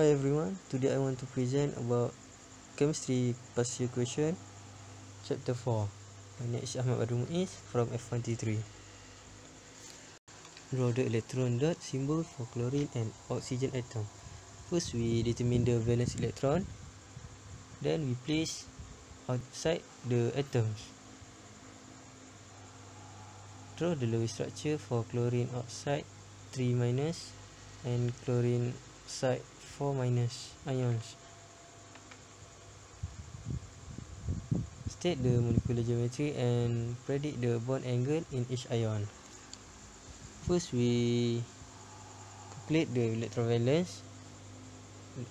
Hi everyone, today I want to present about chemistry partial equation chapter 4. My name is Ahmad Badru Muiz from F1T3. Draw the electron dot symbol for chlorine and oxygen atom. First we determine the valence electron. Then we place outside the atoms. Draw the Lewis structure for chlorine oxide 3 minus and chlorine side 4 minus ions. State the molecular geometry and predict the bond angle in each ion. First, we calculate the electron valence.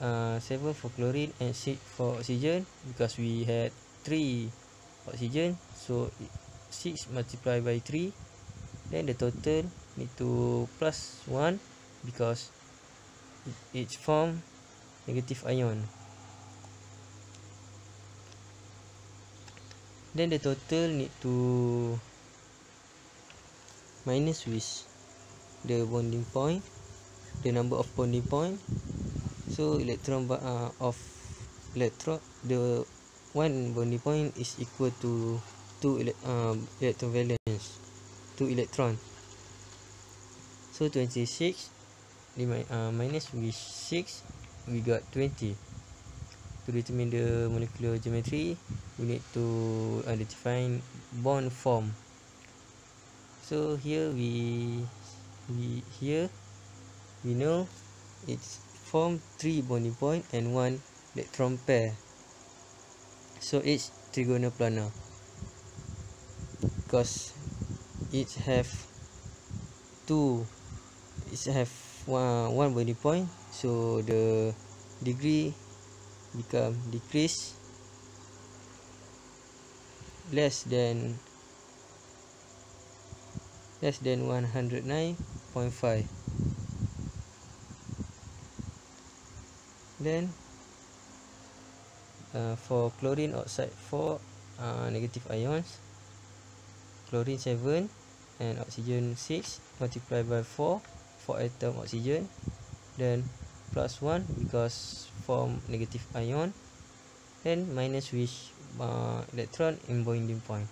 Uh, 7 for chlorine and 6 for oxygen because we had 3 oxygen. So, 6 multiplied by 3. Then the total need to plus 1 because each form negative ion. Then the total need to minus with the bonding point the number of bonding point. So electron uh, of electron the one bonding point is equal to two ele uh, electron valence two electron. So 26 uh, minus with 6 we got 20 to determine the molecular geometry we need to identify bond form. So here we we here we know it's form three bonding point and one electron pair. So it's trigonal planar because it have two it have one, one body point. So the degree become decrease less than less than 109.5 then uh, for chlorine oxide 4 uh, negative ions chlorine 7 and oxygen 6 multiplied by 4 for atom oxygen. Then plus 1 because form negative ion. Then minus which uh, electron in bonding point.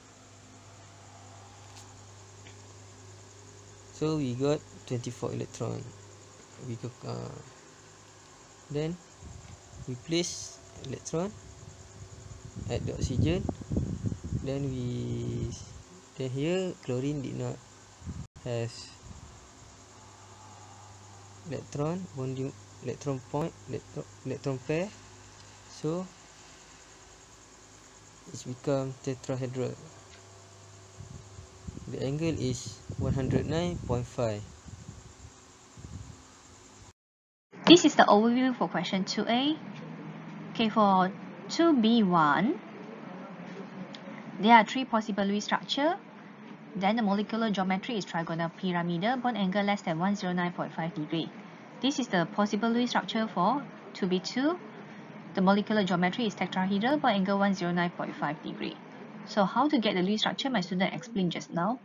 So we got 24 electron. We got uh, then we place electron at the oxygen. Then we then here chlorine did not has electron bonding electron point electron, pair. So it's become tetrahedral. The angle is 109.5 this is the overview for question 2a okay for 2b1 there are three possible Lewis structure then the molecular geometry is trigonal pyramidal, bond angle less than 109.5 degree. This is the possible Lewis structure for 2B2. The molecular geometry is tetrahedral, bond angle 109.5 degree. So how to get the Lewis structure, my student explained just now.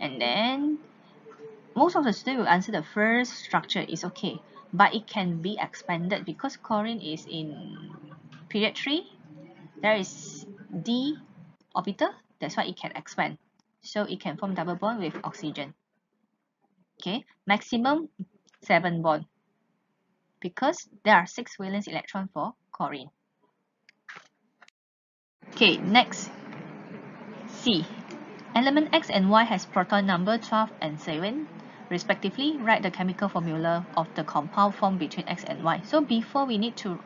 And then most of the students will answer the first structure is okay, but it can be expanded because chlorine is in period 3. There is D orbital, that's why it can expand so it can form double bond with oxygen. Okay, maximum 7 bond because there are 6 valence electron for chlorine. Okay, next C. Element X and Y has proton number 12 and 7 respectively. Write the chemical formula of the compound formed between X and Y. So before we need to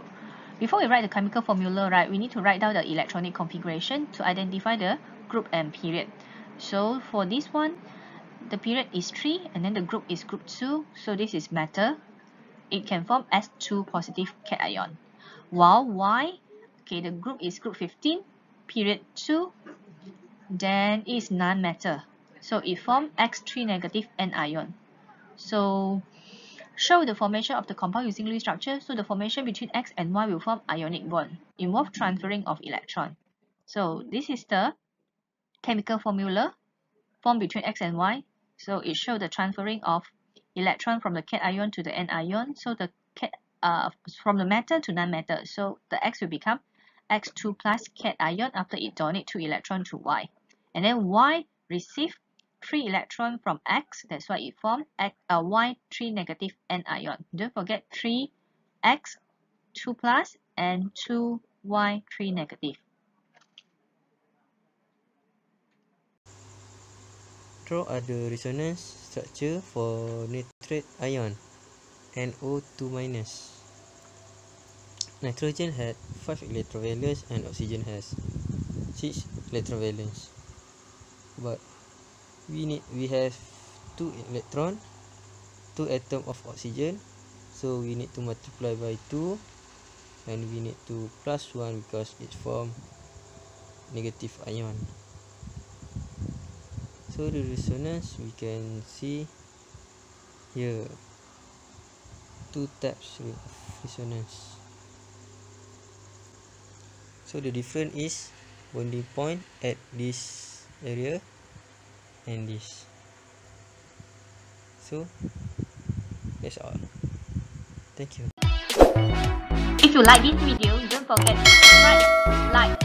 before we write the chemical formula, right, we need to write down the electronic configuration to identify the group and period. So for this one, the period is 3 and then the group is group 2. So this is metal. It can form S2 positive cation. While Y, okay, the group is group 15, period 2, then it's non-metal. So it forms X3 negative anion. So show the formation of the compound using Lewis structure. So the formation between X and Y will form ionic bond, involve transferring of electron. So this is the chemical formula formed between X and Y. So it shows the transferring of electron from the cation to the anion. So the uh, from the metal to non-metal. So the X will become X2 plus cation after it donate 2 electron to Y. And then Y receive 3 electron from X, that's why it formed X, uh, Y3 negative anion. Don't forget 3 X 2 plus and 2 Y3 negative. Are the resonance structure for nitrate ion NO2 minus. Nitrogen had 5 electrovalence and oxygen has 6 electrovalence. But we need we have 2 electron, 2 atom of oxygen. So we need to multiply by 2 and we need to plus 1 because it form negative ion. So the resonance we can see here two types of resonance. So the difference is bonding point at this area and this. So that's all. Thank you. If you like this video, don't forget to subscribe, like,